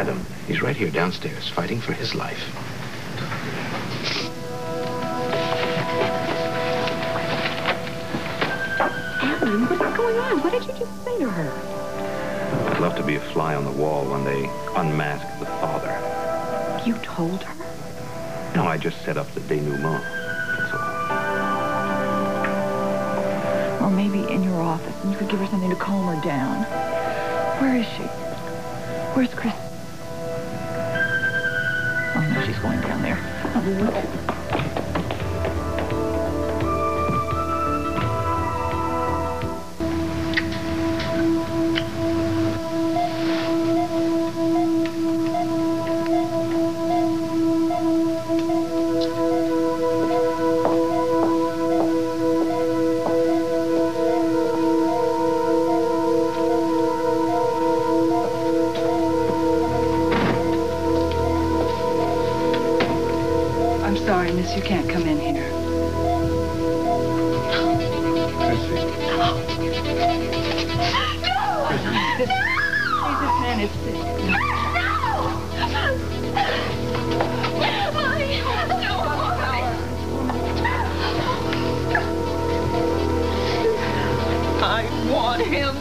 Adam. He's right here downstairs, fighting for his life. Adam, what's going on? What did you just say to her? I'd love to be a fly on the wall when they unmask the father. You told her? No, I just set up the denouement. That's all. Or maybe in your office, and you could give her something to calm her down. Where is she? Where's Chris? Oh, no, she's going down there. Oh, sorry, miss, you can't come in here. This, this man is sick. I want him